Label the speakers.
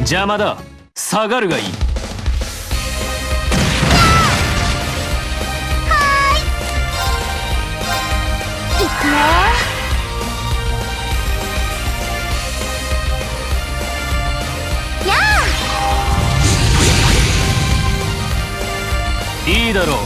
Speaker 1: 邪魔だ。下がるがいい。
Speaker 2: い。くよや
Speaker 1: いいだろう。